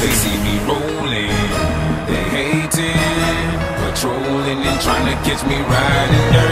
They see me rolling, they hating, patrolling and trying to catch me riding dirty.